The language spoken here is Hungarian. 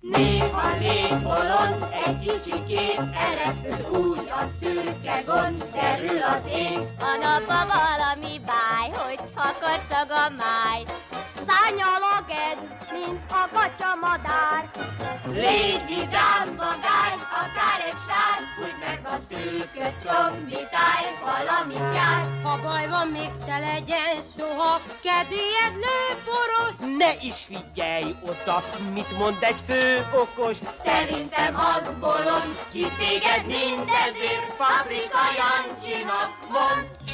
Néha légy bolond, egy kicsikét erepül úgy a szürke gond, derül az ég. A napba valami báj, hogyha kacag a máj. Szárnyal a kedv, mint a kacsamadár. Légy vidám magány, akár egy srác, fújt meg a tülköt, trombitálj, valamit játsz. Ha baj van, mégse legyen soha, kedélyedlő poros. Ne is figyelj oda, mit mond egy fő okos. Szerintem az bolond, ki téged mindezért, Paprika Jancsinak mond.